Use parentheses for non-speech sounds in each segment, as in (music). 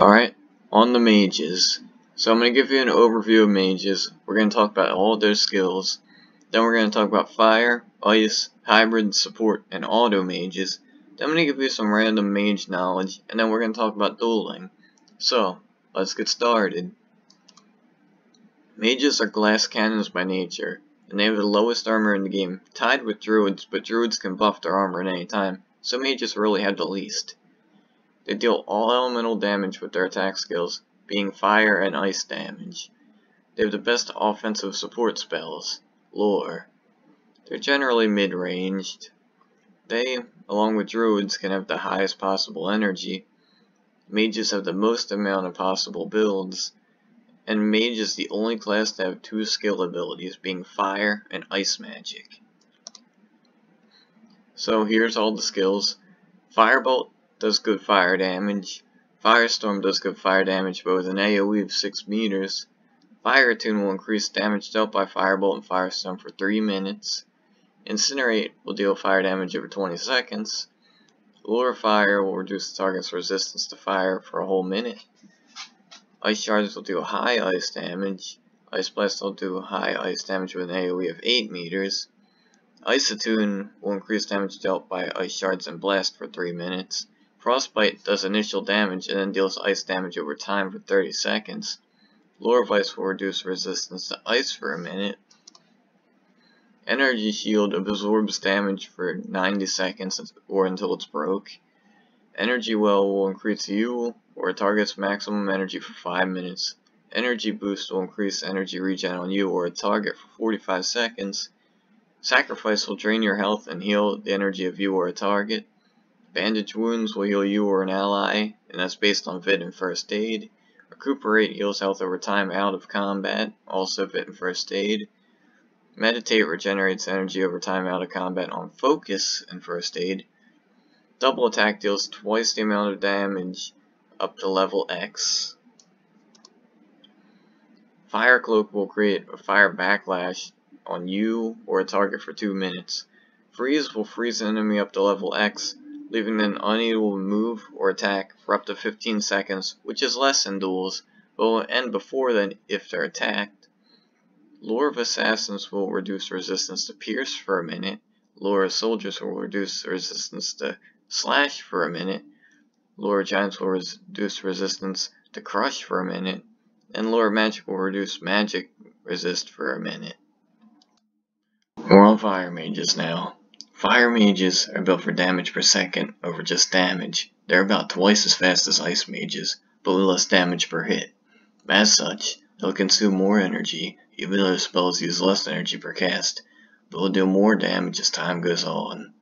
Alright, on the mages. So I'm going to give you an overview of mages. We're going to talk about all their skills. Then we're going to talk about fire, ice, hybrid, support, and auto mages. Then I'm going to give you some random mage knowledge. And then we're going to talk about dueling. So, let's get started. Mages are glass cannons by nature. And they have the lowest armor in the game, tied with druids, but druids can buff their armor at any time. So mages really have the least. They deal all elemental damage with their attack skills, being fire and ice damage. They have the best offensive support spells, lore. They're generally mid-ranged. They, along with druids, can have the highest possible energy. Mages have the most amount of possible builds. And mage is the only class to have two skill abilities, being fire and ice magic. So here's all the skills. Firebolt does good fire damage. Firestorm does good fire damage but with an AoE of 6 meters. Fire Attune will increase damage dealt by Firebolt and Firestorm for 3 minutes. Incinerate will deal fire damage over 20 seconds. Lure Fire will reduce the target's resistance to fire for a whole minute. Ice Shards will do high ice damage. Ice Blast will do high ice damage with an AoE of 8 meters. Ice Attune will increase damage dealt by Ice Shards and Blast for 3 minutes. Frostbite does initial damage and then deals ice damage over time for 30 seconds. Lure of Ice will reduce resistance to ice for a minute. Energy Shield absorbs damage for 90 seconds or until it's broke. Energy Well will increase you or a target's maximum energy for 5 minutes. Energy Boost will increase energy regen on you or a target for 45 seconds. Sacrifice will drain your health and heal the energy of you or a target. Bandage wounds will heal you or an ally, and that's based on Vit and First Aid. Recuperate heals health over time out of combat, also Vit and First Aid. Meditate regenerates energy over time out of combat on Focus and First Aid. Double Attack deals twice the amount of damage up to level X. Fire Cloak will create a fire backlash on you or a target for 2 minutes. Freeze will freeze an enemy up to level X, leaving them unable to move or attack for up to 15 seconds, which is less in duels, but will end before then if they're attacked. Lure of Assassins will reduce resistance to pierce for a minute. Lure of Soldiers will reduce resistance to slash for a minute. Lure of Giants will reduce resistance to crush for a minute. And Lure of Magic will reduce magic resist for a minute. We're on Fire Mages now. Fire mages are built for damage per second over just damage. They're about twice as fast as ice mages, but with less damage per hit. As such, they'll consume more energy, even though their spells use less energy per cast, but will do more damage as time goes on.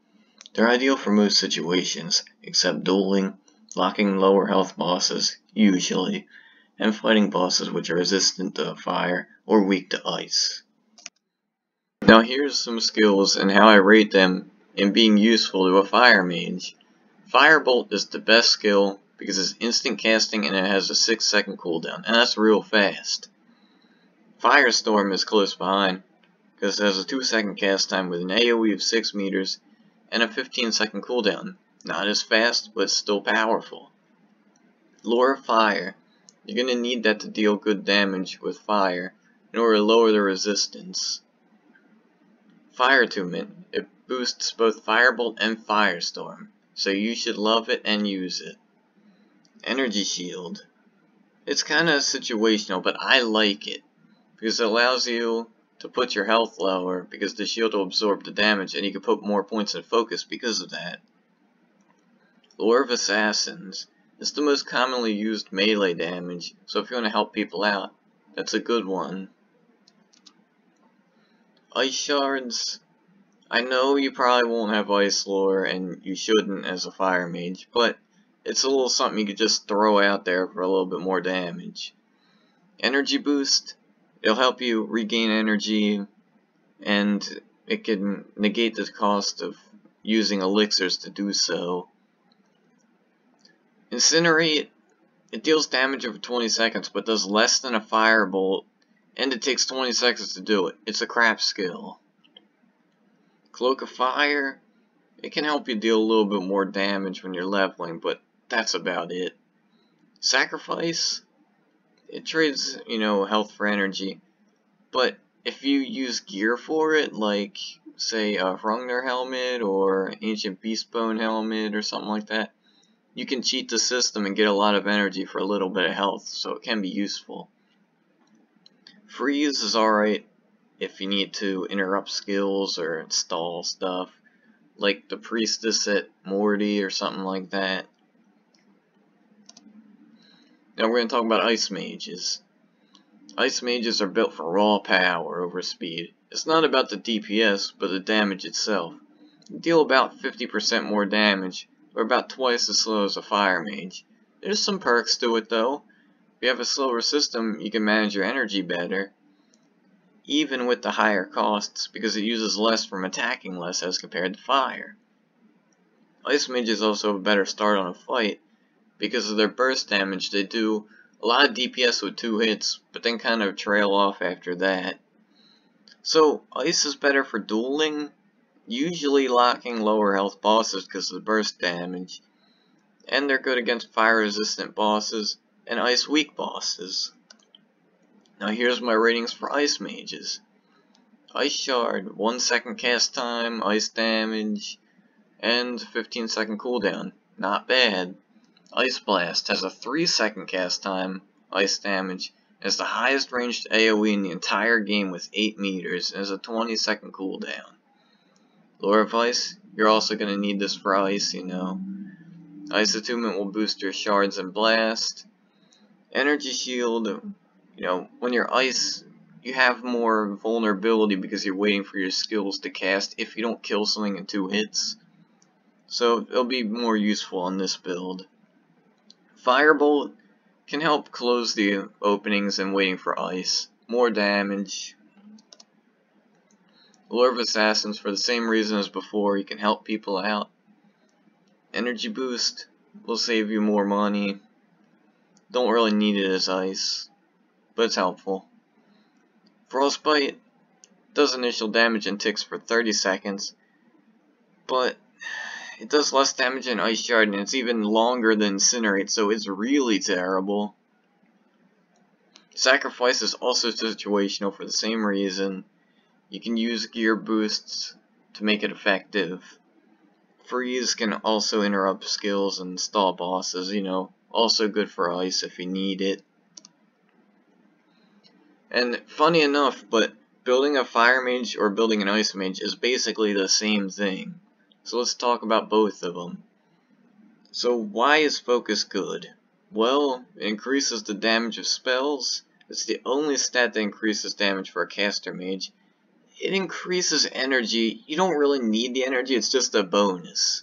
They're ideal for most situations, except dueling, locking lower health bosses, usually, and fighting bosses which are resistant to fire or weak to ice. Now here's some skills and how I rate them in being useful to a fire mage. Firebolt is the best skill because it's instant casting and it has a 6 second cooldown, and that's real fast. Firestorm is close behind because it has a 2 second cast time with an AoE of 6 meters and a 15 second cooldown. Not as fast, but still powerful. Lure of Fire. You're going to need that to deal good damage with fire in order to lower the resistance. Fire Attunement. It boosts both Firebolt and Firestorm, so you should love it and use it. Energy Shield. It's kind of situational, but I like it, because it allows you to put your health lower, because the shield will absorb the damage, and you can put more points in focus because of that. Lure of Assassins. It's the most commonly used melee damage, so if you want to help people out, that's a good one. Ice shards. I know you probably won't have ice lore, and you shouldn't as a fire mage, but it's a little something you could just throw out there for a little bit more damage. Energy boost. It'll help you regain energy, and it can negate the cost of using elixirs to do so. Incinerate. It deals damage over 20 seconds, but does less than a firebolt and it takes 20 seconds to do it. It's a crap skill. Cloak of Fire, it can help you deal a little bit more damage when you're leveling, but that's about it. Sacrifice, it trades, you know, health for energy, but if you use gear for it, like, say, a Hrungnir helmet or Ancient Beastbone helmet or something like that, you can cheat the system and get a lot of energy for a little bit of health, so it can be useful. Freeze is alright if you need to interrupt skills or install stuff, like the Priestess at Morty or something like that. Now we're going to talk about Ice Mages. Ice Mages are built for raw power over speed. It's not about the DPS, but the damage itself. Deal about 50% more damage, or about twice as slow as a Fire Mage. There's some perks to it though. If you have a slower system, you can manage your energy better, even with the higher costs, because it uses less from attacking less as compared to fire. Ice Mages also have a better start on a fight, because of their burst damage, they do a lot of DPS with two hits, but then kind of trail off after that. So, Ice is better for dueling, usually locking lower health bosses because of the burst damage, and they're good against fire resistant bosses and ice weak bosses. Now here's my ratings for Ice Mages. Ice Shard, 1 second cast time, ice damage, and 15 second cooldown. Not bad. Ice Blast has a 3 second cast time, ice damage, is the highest ranged AoE in the entire game with 8 meters, and a 20 second cooldown. Lure of Ice, you're also going to need this for ice, you know. Ice Attunement will boost your shards and blast. Energy Shield, you know, when you're ice, you have more vulnerability because you're waiting for your skills to cast if you don't kill something in two hits. So it'll be more useful on this build. Firebolt can help close the openings and waiting for ice. More damage. Lure of Assassins, for the same reason as before, you can help people out. Energy boost will save you more money. Don't really need it as ice, but it's helpful. Frostbite does initial damage and ticks for 30 seconds, but it does less damage than Ice Shard, and it's even longer than Incinerate, so it's really terrible. Sacrifice is also situational for the same reason. You can use gear boosts to make it effective. Freeze can also interrupt skills and stall bosses, you know, also good for ice if you need it. And funny enough, but building a fire mage or building an ice mage is basically the same thing. So let's talk about both of them. So why is focus good? Well, it increases the damage of spells. It's the only stat that increases damage for a caster mage. It increases energy. You don't really need the energy, it's just a bonus.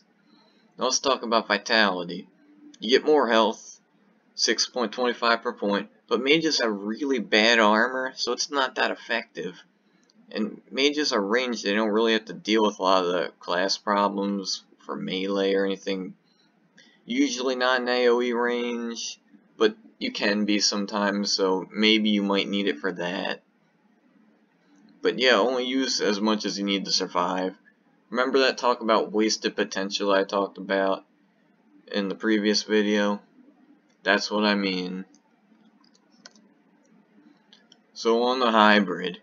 Now let's talk about vitality. You get more health, 6.25 per point, but mages have really bad armor, so it's not that effective. And mages are ranged, they don't really have to deal with a lot of the class problems for melee or anything. Usually not in AoE range, but you can be sometimes, so maybe you might need it for that. But yeah, only use as much as you need to survive. Remember that talk about wasted potential I talked about in the previous video? That's what I mean. So on the hybrid,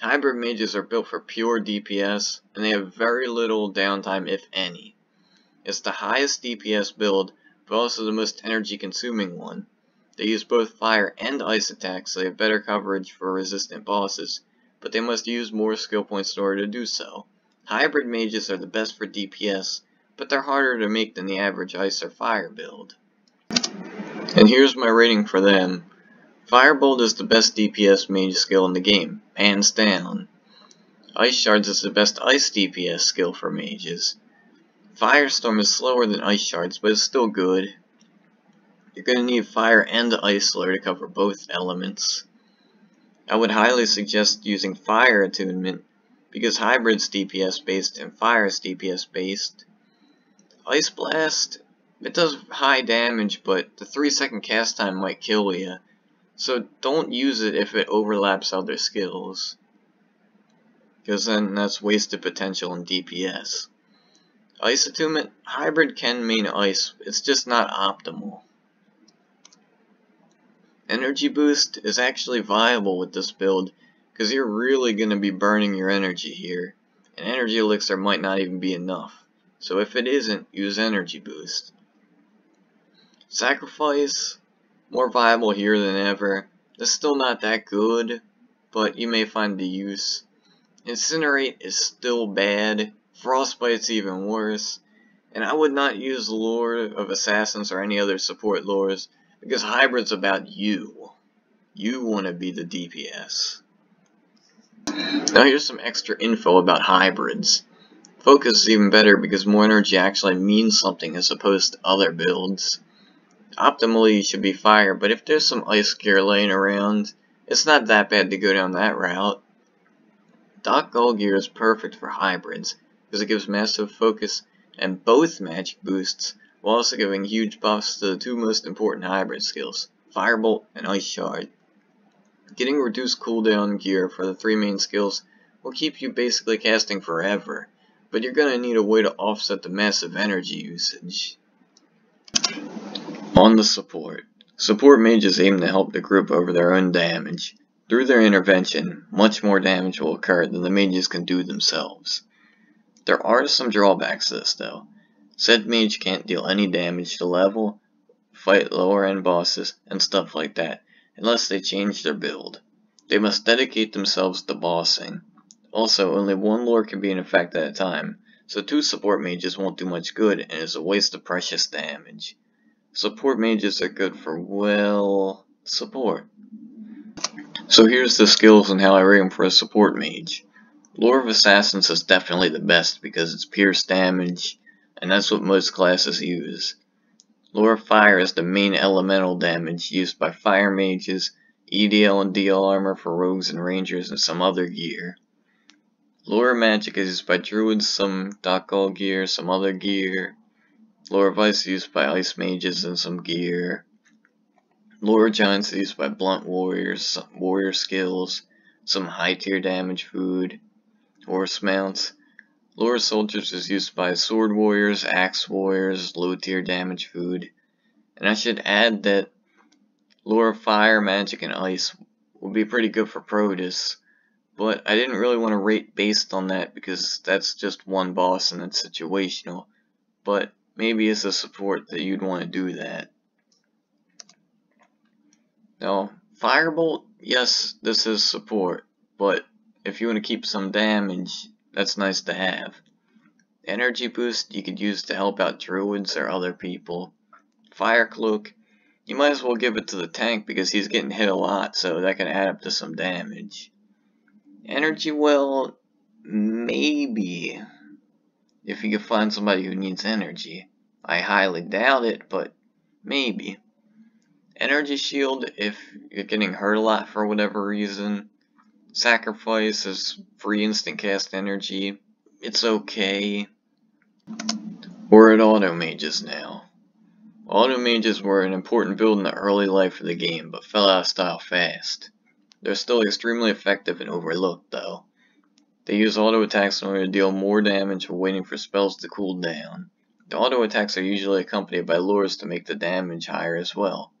Hybrid mages are built for pure DPS, and they have very little downtime if any. It's the highest DPS build, but also the most energy consuming one. They use both fire and ice attacks, so they have better coverage for resistant bosses, but they must use more skill points in order to do so. Hybrid mages are the best for DPS, but they're harder to make than the average ice or fire build. And here's my rating for them. Firebolt is the best DPS mage skill in the game, hands down. Ice Shards is the best ice DPS skill for mages. Firestorm is slower than Ice Shards, but it's still good. You're going to need Fire and Ice Lure to cover both elements. I would highly suggest using Fire Attunement, because Hybrid's DPS based and Fire's DPS based. Ice Blast, it does high damage, but the 3 second cast time might kill you. So don't use it if it overlaps other skills. Because then that's wasted potential in DPS. Ice Attunement, Hybrid can mean Ice, it's just not optimal. Energy Boost is actually viable with this build, because you're really going to be burning your energy here, and Energy Elixir might not even be enough. So if it isn't, use Energy Boost. Sacrifice, more viable here than ever. It's still not that good, but you may find the use. Incinerate is still bad, Frostbite's even worse, and I would not use Lore of Assassins or any other support lures, because Hybrid's about you. You want to be the DPS. Now here's some extra info about hybrids. Focus is even better because more energy actually means something as opposed to other builds. Optimally you should be fire, but if there's some ice gear laying around, it's not that bad to go down that route. Doc Gear is perfect for hybrids, because it gives massive focus and both magic boosts, while also giving huge buffs to the two most important hybrid skills, Firebolt and Ice Shard. Getting reduced cooldown gear for the three main skills will keep you basically casting forever, but you're going to need a way to offset the massive energy usage. On the support. Support mages aim to help the group over their own damage. Through their intervention, much more damage will occur than the mages can do themselves. There are some drawbacks to this though. Said mage can't deal any damage to level, fight lower end bosses, and stuff like that, unless they change their build. They must dedicate themselves to bossing. Also, only one lore can be in effect at a time, so two support mages won't do much good and is a waste of precious damage. Support mages are good for, well, support. So here's the skills and how I rate them for a support mage. Lore of Assassins is definitely the best because it's pierce damage, and that's what most classes use. Lore of Fire is the main elemental damage used by fire mages, EDL and DL armor for rogues and rangers, and some other gear. Lore Magic is used by druids, some Dockal gear, some other gear. Lore of Ice is used by ice mages and some gear. Lore Giants is used by blunt warriors, warrior skills, some high tier damage food, horse mounts. Lore Soldiers is used by sword warriors, axe warriors, low tier damage food. And I should add that Lore Fire, Magic, and Ice will be pretty good for Proteus. But I didn't really want to rate based on that because that's just one boss and it's situational. But maybe as a support that you'd want to do that. Now, Firebolt, yes, this is support, but if you want to keep some damage, that's nice to have. Energy boost you could use to help out druids or other people. Fire cloak, you might as well give it to the tank because he's getting hit a lot, so that can add up to some damage. Energy well, maybe. If you can find somebody who needs energy. I highly doubt it, but maybe. Energy shield if you're getting hurt a lot for whatever reason. Sacrifice is free instant cast energy. It's okay. We're at auto mages now. Auto mages were an important build in the early life of the game, but fell out of style fast. They're still extremely effective and overlooked, though. They use auto attacks in order to deal more damage while waiting for spells to cool down. The auto attacks are usually accompanied by lures to make the damage higher as well.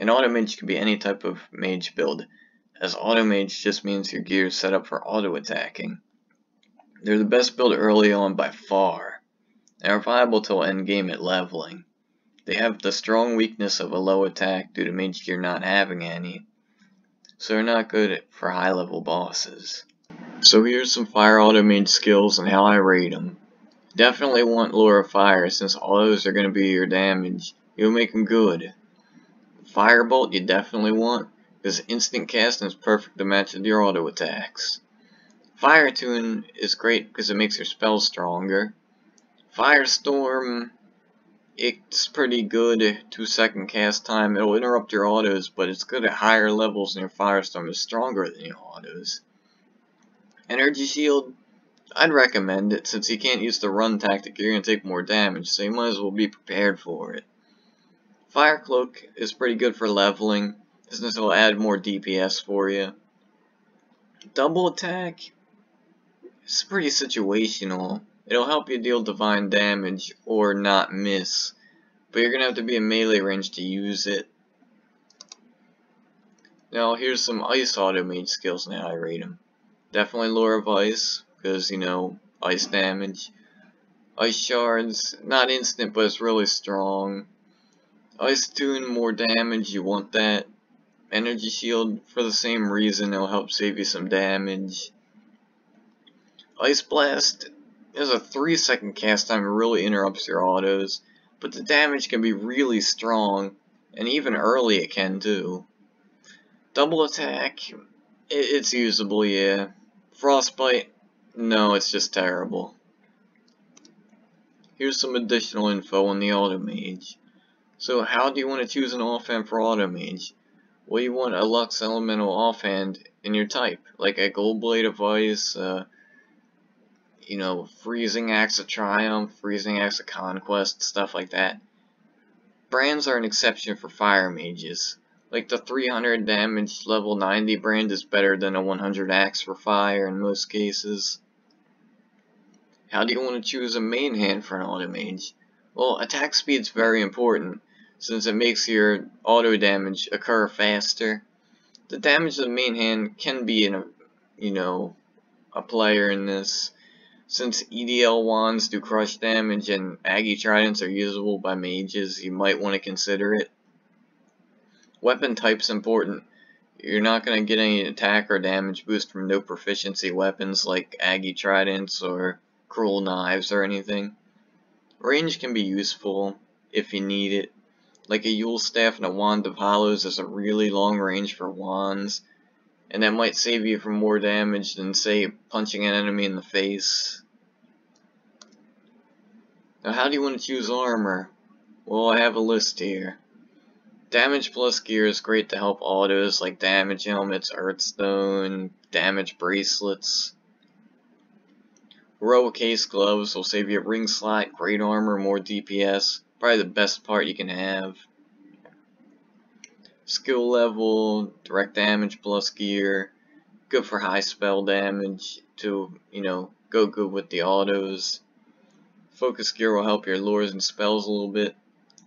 An auto mage can be any type of mage build, as auto mage just means your gear is set up for auto attacking. They're the best build early on by far. They are viable till end game at leveling. They have the strong weakness of a low attack due to mage gear not having any, so they're not good for high level bosses. So here's some fire auto mage skills and how I rate them. Definitely want of Fire since all those are going to be your damage. You'll make them good. Firebolt you definitely want because instant casting is perfect to match with your auto attacks. Fire Tune is great because it makes your spells stronger. Firestorm, it's pretty good, 2 second cast time. It'll interrupt your autos, but it's good at higher levels and your Firestorm is stronger than your autos. Energy Shield, I'd recommend it since you can't use the run tactic, you're to take more damage, so you might as well be prepared for it. Fire Cloak is pretty good for leveling. This will add more DPS for you. Double attack it's pretty situational. It'll help you deal divine damage or not miss. But you're going to have to be in melee range to use it. Now here's some ice auto mage skills now I rate them. Definitely lure of ice, because you know, ice damage. Ice shards, not instant but it's really strong. Ice tune, more damage, you want that. Energy shield, for the same reason, it'll help save you some damage. Ice blast is a 3 second cast time, really interrupts your autos. But the damage can be really strong, and even early it can too. Double attack, it, it's usable, yeah. Frostbite, no, it's just terrible. Here's some additional info on the Auto Mage. So how do you want to choose an offhand for Auto Mage? Well, you want a Lux Elemental offhand in your type, like a Gold Blade of Ice, uh, you know, Freezing Axe of Triumph, Freezing Axe of Conquest, stuff like that. Brands are an exception for Fire Mages. Like the 300 damage level 90 brand is better than a 100 axe for fire in most cases. How do you want to choose a main hand for an auto mage? Well, attack speed is very important, since it makes your auto damage occur faster. The damage of the main hand can be in a, you know, a player in this. Since EDL wands do crush damage and Aggie tridents are usable by mages, you might want to consider it. Weapon type's important. You're not going to get any attack or damage boost from no proficiency weapons like Aggie Tridents or Cruel Knives or anything. Range can be useful if you need it. Like a Yule Staff and a Wand of Hollows is a really long range for wands. And that might save you from more damage than, say, punching an enemy in the face. Now how do you want to choose armor? Well, I have a list here. Damage plus gear is great to help autos like damage helmets, earthstone, damage bracelets. Heroic case gloves will save you a ring slot, great armor, more DPS. Probably the best part you can have. Skill level, direct damage plus gear. Good for high spell damage to, you know, go good with the autos. Focus gear will help your lures and spells a little bit.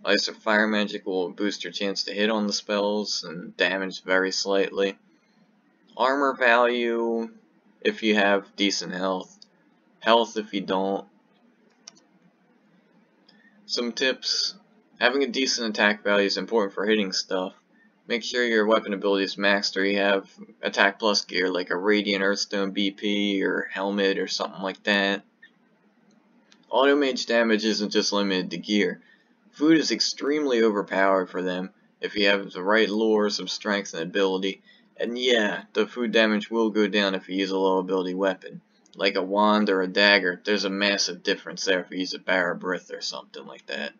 Ice or Fire Magic will boost your chance to hit on the spells and damage very slightly. Armor value if you have decent health. Health if you don't. Some tips. Having a decent attack value is important for hitting stuff. Make sure your weapon ability is maxed or you have attack plus gear like a Radiant Earthstone BP or helmet or something like that. Auto mage damage isn't just limited to gear. Food is extremely overpowered for them if you have the right lore, some strength, and ability. And yeah, the food damage will go down if you use a low ability weapon. Like a wand or a dagger, there's a massive difference there if you use a Bar of or something like that.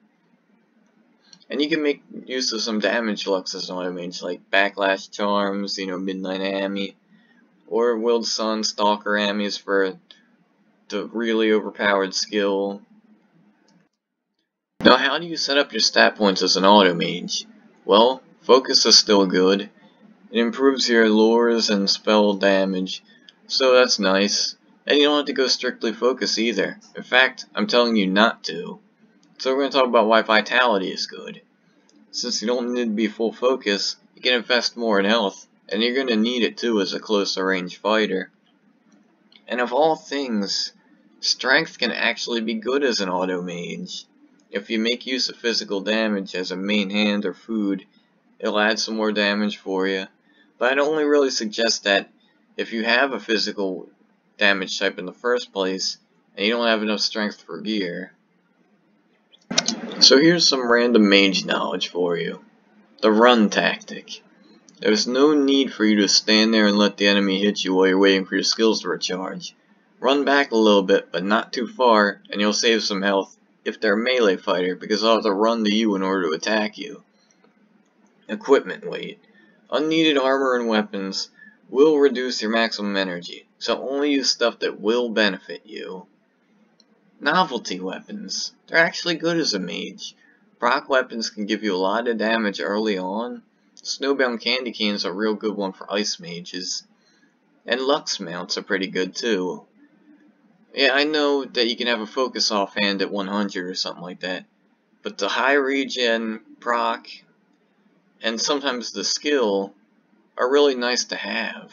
And you can make use of some damage luxes on mage, like Backlash Charms, you know, Midnight Ami, or Willed Sun, Stalker Amis for the really overpowered skill, now how do you set up your stat points as an auto mage? Well, focus is still good. It improves your lures and spell damage, so that's nice. And you don't have to go strictly focus either. In fact, I'm telling you not to. So we're going to talk about why vitality is good. Since you don't need to be full focus, you can invest more in health, and you're going to need it too as a closer range fighter. And of all things, strength can actually be good as an auto mage. If you make use of physical damage as a main hand or food, it'll add some more damage for you. But I'd only really suggest that if you have a physical damage type in the first place, and you don't have enough strength for gear. So here's some random mage knowledge for you. The run tactic. There's no need for you to stand there and let the enemy hit you while you're waiting for your skills to recharge. Run back a little bit, but not too far, and you'll save some health if they're a melee fighter because they'll have to run to you in order to attack you. Equipment weight. Unneeded armor and weapons will reduce your maximum energy, so only use stuff that will benefit you. Novelty weapons. They're actually good as a mage. Proc weapons can give you a lot of damage early on. Snowbound Candy Cane's a real good one for ice mages. And Lux mounts are pretty good too. Yeah, I know that you can have a focus offhand at 100 or something like that, but the high regen proc and sometimes the skill are really nice to have.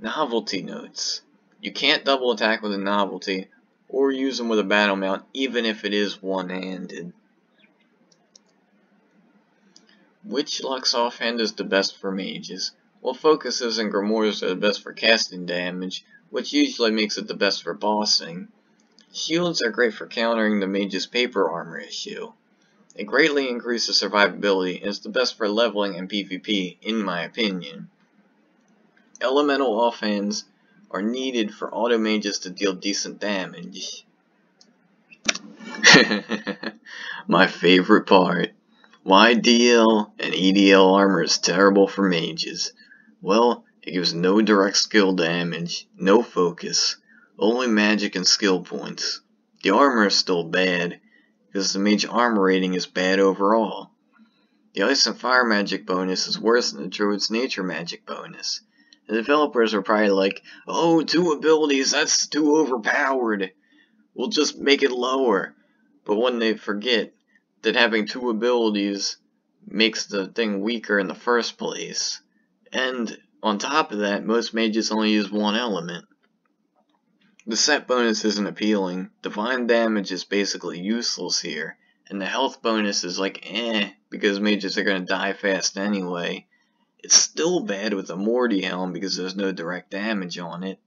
Novelty notes. You can't double attack with a novelty, or use them with a battle mount, even if it is one-handed. Which Lux offhand is the best for mages? Well, focuses and grimoires are the best for casting damage, which usually makes it the best for bossing. Shields are great for countering the mage's paper armor issue. It greatly increases survivability and is the best for leveling and PvP, in my opinion. Elemental offhands are needed for auto mages to deal decent damage. (laughs) my favorite part. Why DL and EDL armor is terrible for mages? Well, it gives no direct skill damage, no focus, only magic and skill points. The armor is still bad, because the mage armor rating is bad overall. The ice and fire magic bonus is worse than the druid's nature magic bonus. The developers are probably like, oh, two abilities, that's too overpowered. We'll just make it lower. But when they forget that having two abilities makes the thing weaker in the first place. And on top of that, most mages only use one element. The set bonus isn't appealing, divine damage is basically useless here, and the health bonus is like eh, because mages are gonna die fast anyway. It's still bad with the Morty Helm because there's no direct damage on it.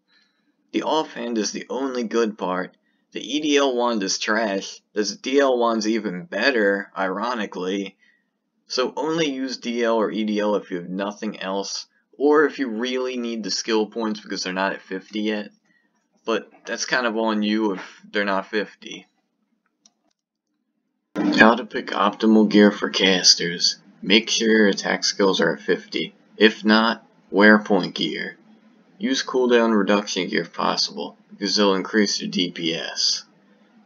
The offhand is the only good part. The EDL wand is trash. The DL wand's even better, ironically. So only use DL or EDL if you have nothing else, or if you really need the skill points because they're not at 50 yet. But that's kind of on you if they're not 50. How to pick optimal gear for casters. Make sure your attack skills are at 50. If not, wear point gear. Use cooldown reduction gear if possible, because they'll increase your DPS.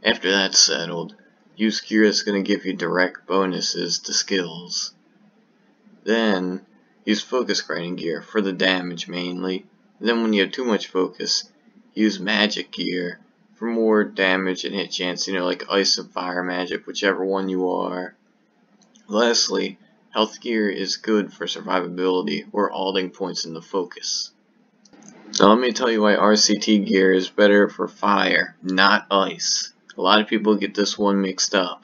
After that's settled, use gear that's going to give you direct bonuses to skills. Then, use focus grinding gear for the damage mainly. Then when you have too much focus, use magic gear for more damage and hit chance, you know, like ice and fire magic, whichever one you are. Lastly, health gear is good for survivability or alding points in the focus. Now let me tell you why RCT gear is better for fire, not ice. A lot of people get this one mixed up.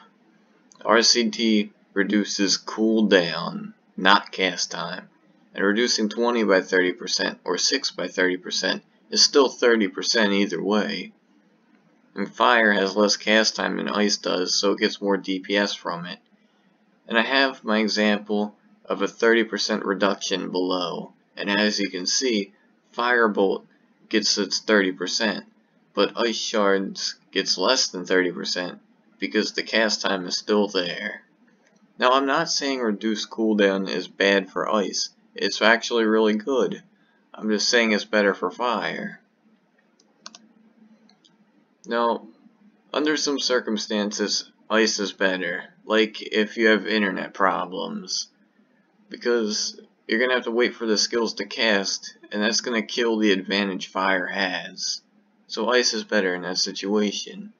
RCT reduces cooldown, not cast time, and reducing 20 by 30% or 6 by 30% is still 30% either way. And fire has less cast time than ice does, so it gets more DPS from it. And I have my example of a 30% reduction below, and as you can see, Firebolt gets its 30%, but Ice Shards gets less than 30% because the cast time is still there. Now I'm not saying reduced cooldown is bad for ice, it's actually really good. I'm just saying it's better for fire. Now, under some circumstances, ice is better. Like if you have internet problems. Because you're to have to wait for the skills to cast, and that's to kill the advantage fire has. So ice is better in that situation.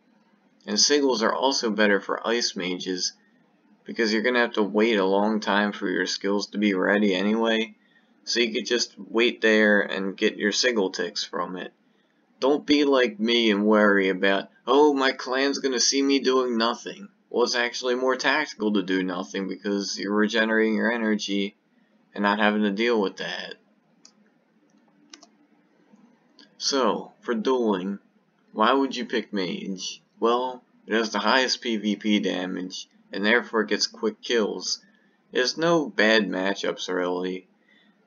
And sigils are also better for ice mages, because you're to have to wait a long time for your skills to be ready anyway, so you could just wait there and get your sigil ticks from it. Don't be like me and worry about, oh, my clan's gonna see me doing nothing. Well, it's actually more tactical to do nothing because you're regenerating your energy and not having to deal with that. So, for dueling, why would you pick Mage? Well, it has the highest PvP damage, and therefore it gets quick kills. There's no bad matchups really.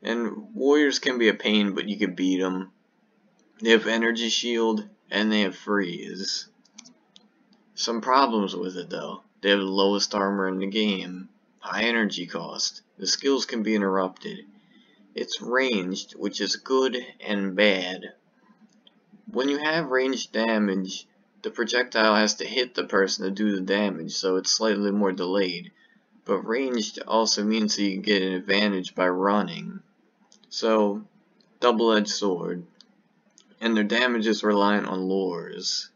And warriors can be a pain, but you can beat them. They have energy shield, and they have freeze. Some problems with it though. They have the lowest armor in the game. High energy cost. The skills can be interrupted. It's ranged, which is good and bad. When you have ranged damage, the projectile has to hit the person to do the damage, so it's slightly more delayed. But ranged also means that you can get an advantage by running. So, double-edged sword. And their damage is reliant on lures.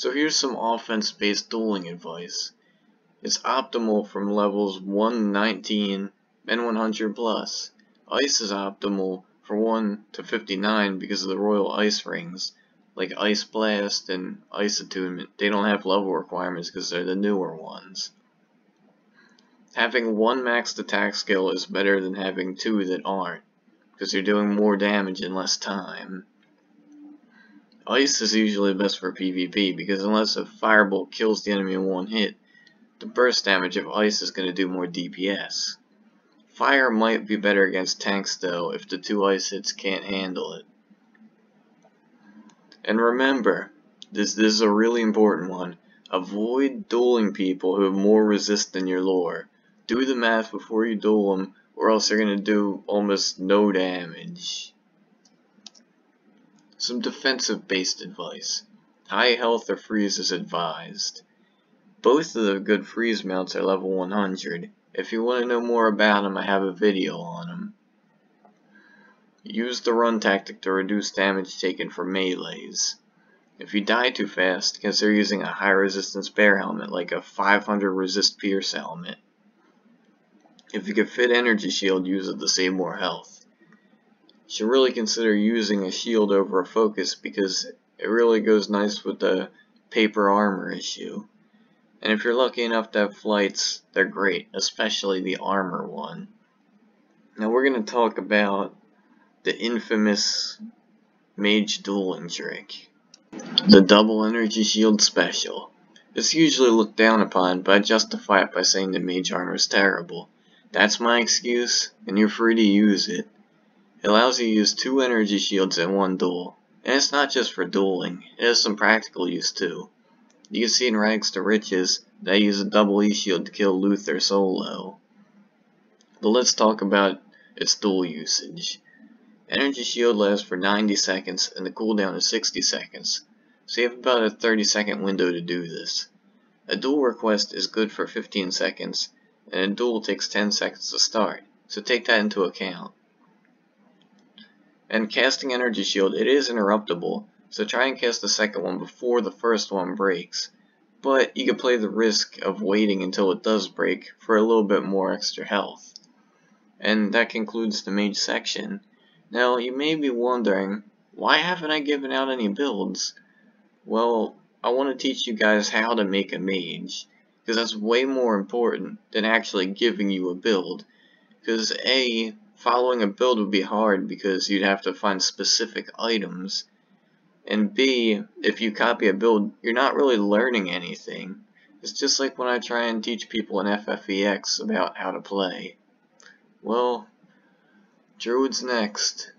So here's some offense-based dueling advice. It's optimal from levels 119 and 100 plus. Ice is optimal for 1 to 59 because of the royal ice rings, like Ice Blast and Ice Attunement. They don't have level requirements because they're the newer ones. Having one maxed attack skill is better than having two that aren't, because you're doing more damage in less time. Ice is usually best for PvP, because unless a firebolt kills the enemy in one hit, the burst damage of ice is going to do more DPS. Fire might be better against tanks though, if the two ice hits can't handle it. And remember, this, this is a really important one, avoid dueling people who have more resist than your lore. Do the math before you duel them, or else they're going to do almost no damage. Some defensive based advice. High health or freeze is advised. Both of the good freeze mounts are level 100. If you want to know more about them, I have a video on them. Use the run tactic to reduce damage taken from melees. If you die too fast, consider using a high resistance bear helmet like a 500 resist pierce helmet. If you can fit energy shield, use it to save more health. Should really consider using a shield over a focus because it really goes nice with the paper armor issue. And if you're lucky enough to have flights, they're great, especially the armor one. Now we're going to talk about the infamous mage dueling trick. The double energy shield special. It's usually looked down upon, but I justify it by saying the mage armor is terrible. That's my excuse, and you're free to use it. It allows you to use two energy shields in one duel, and it's not just for dueling, it has some practical use too. You can see in Rags to Riches that I use a double E shield to kill Luther solo. But let's talk about its duel usage. Energy shield lasts for 90 seconds and the cooldown is 60 seconds, so you have about a 30 second window to do this. A duel request is good for 15 seconds, and a duel takes 10 seconds to start, so take that into account. And casting Energy Shield, it is interruptible, so try and cast the second one before the first one breaks. But you can play the risk of waiting until it does break for a little bit more extra health. And that concludes the mage section. Now, you may be wondering, why haven't I given out any builds? Well, I want to teach you guys how to make a mage because that's way more important than actually giving you a build. Because A, following a build would be hard because you'd have to find specific items. And B, if you copy a build, you're not really learning anything. It's just like when I try and teach people in FFEX about how to play. Well, Druid's next.